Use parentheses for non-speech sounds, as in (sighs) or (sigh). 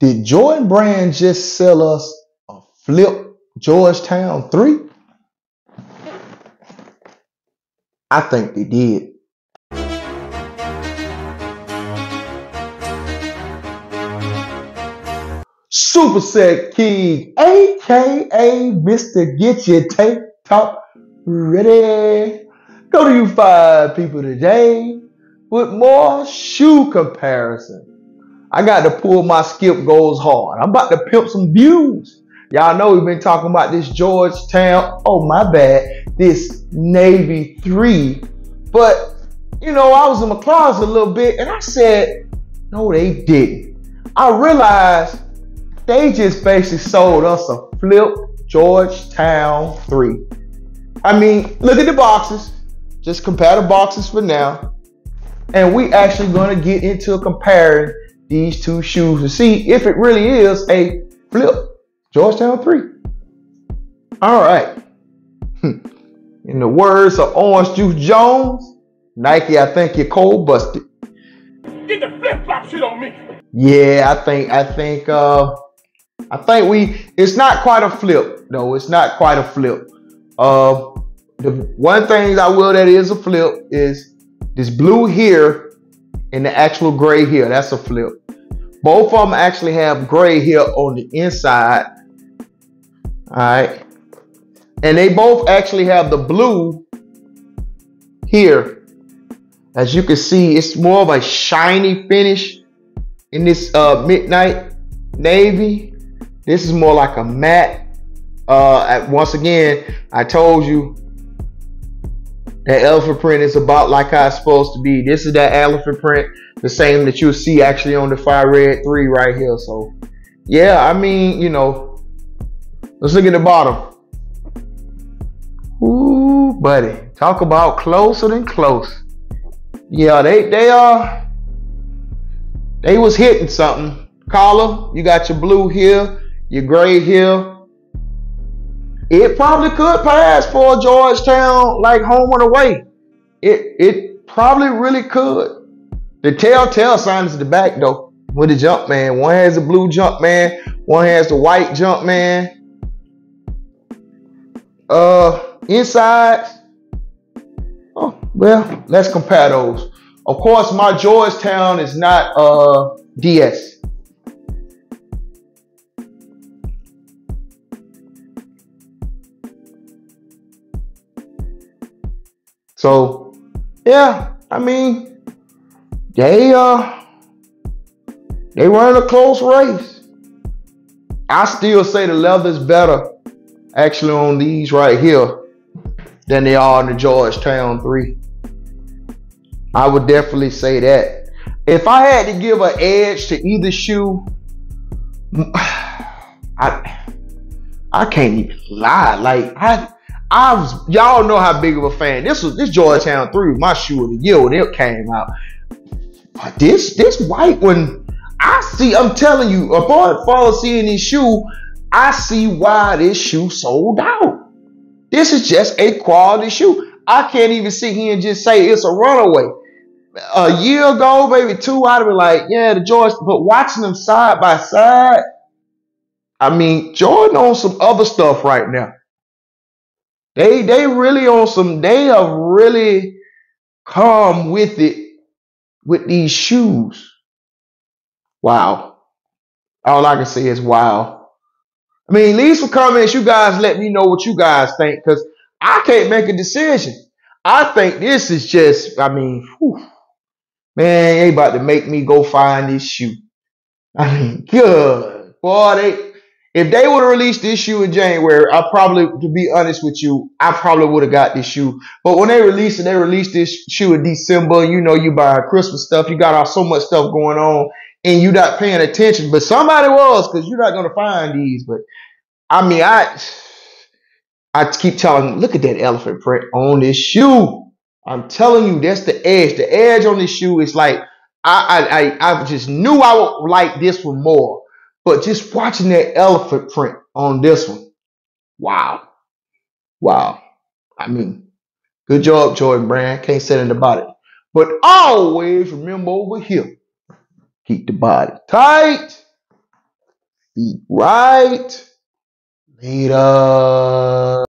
Did Jordan Brand just sell us a flip Georgetown 3? I think they did. Superset King, aka Mr. Get Your Tape Top Ready. Go to you five people today with more shoe comparison. I got to pull my skip goes hard. I'm about to pimp some views. Y'all know we've been talking about this Georgetown. Oh, my bad. This Navy 3. But, you know, I was in my closet a little bit and I said, no, they didn't. I realized they just basically sold us a flip Georgetown 3. I mean, look at the boxes. Just compare the boxes for now. And we actually going to get into comparing these two shoes to see if it really is a flip Georgetown 3. All right. In the words of Orange Juice Jones, Nike, I think you're cold busted. Get the flip flop shit on me. Yeah, I think I think uh I think we it's not quite a flip. No, it's not quite a flip. Uh the one thing I will that is a flip is this blue here and the actual gray here. That's a flip. Both of them actually have gray here on the inside. All right. And they both actually have the blue here. As you can see, it's more of a shiny finish in this uh, midnight navy. This is more like a matte. Uh, once again, I told you that elephant print is about like how it's supposed to be. This is that elephant print, the same that you'll see actually on the Fire Red 3 right here. So, yeah, I mean, you know, let's look at the bottom. Ooh, buddy. Talk about closer than close. Yeah, they they are they was hitting something. Collar, you got your blue here, your gray here. It probably could pass for Georgetown like home and away. It it probably really could. The telltale sign is the back though. With the Jumpman. One has the blue Jumpman, one has the white jump man. Uh inside. Oh, well, let's compare those. Of course, my Georgetown is not uh DS. So, yeah, I mean, they uh they in a close race. I still say the leather's better actually on these right here than they are in the Georgetown 3. I would definitely say that. If I had to give an edge to either shoe, (sighs) I I can't even lie. Like I I was y'all know how big of a fan. This was this Georgetown 3 my shoe of the year when it came out. But this this white one, I see, I'm telling you, upon follow seeing this shoe, I see why this shoe sold out. This is just a quality shoe. I can't even sit here and just say it's a runaway. A year ago, maybe two, I'd have been like, yeah, the George, but watching them side by side, I mean, Jordan on some other stuff right now. They they really on some. They have really come with it with these shoes. Wow. All I can say is wow. I mean, leave some comments. You guys let me know what you guys think because I can't make a decision. I think this is just. I mean, whew, man, they about to make me go find this shoe. I mean, good boy. They if they would have released this shoe in January, I probably, to be honest with you, I probably would have got this shoe. But when they released it, they released this shoe in December. You know, you buy Christmas stuff, you got all so much stuff going on, and you're not paying attention. But somebody was, because you're not gonna find these. But I mean, I I keep telling look at that elephant print on this shoe. I'm telling you, that's the edge. The edge on this shoe is like I I I, I just knew I would like this one more. But just watching that elephant print on this one, wow. Wow. I mean, good job, Jordan Brand. Can't say anything about it. But always remember over here, keep the body tight. be right later.